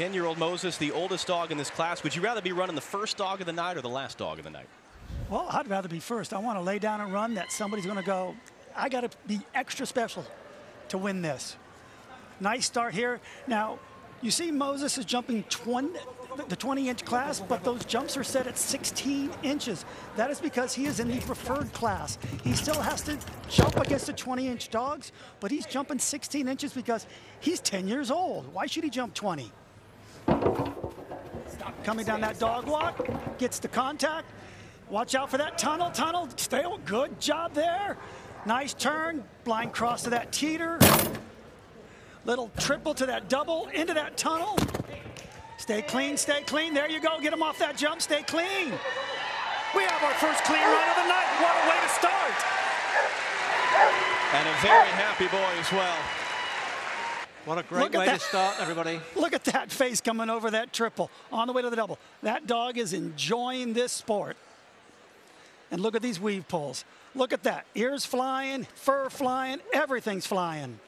10-year-old Moses, the oldest dog in this class. Would you rather be running the first dog of the night or the last dog of the night? Well, I'd rather be first. I want to lay down and run that somebody's going to go, I got to be extra special to win this. Nice start here. Now, you see Moses is jumping 20, the 20-inch class, but those jumps are set at 16 inches. That is because he is in the preferred class. He still has to jump against the 20-inch dogs, but he's jumping 16 inches because he's 10 years old. Why should he jump 20? Coming down that dog walk, gets the contact. Watch out for that tunnel, tunnel. Stay, good job there. Nice turn, blind cross to that teeter. Little triple to that double into that tunnel. Stay clean, stay clean. There you go. Get him off that jump. Stay clean. We have our first clean run of the night. What a way to start. And a very happy boy as well. What a great way to start, everybody. Look at that face coming over that triple on the way to the double. That dog is enjoying this sport. And look at these weave poles. Look at that. Ears flying, fur flying, everything's flying.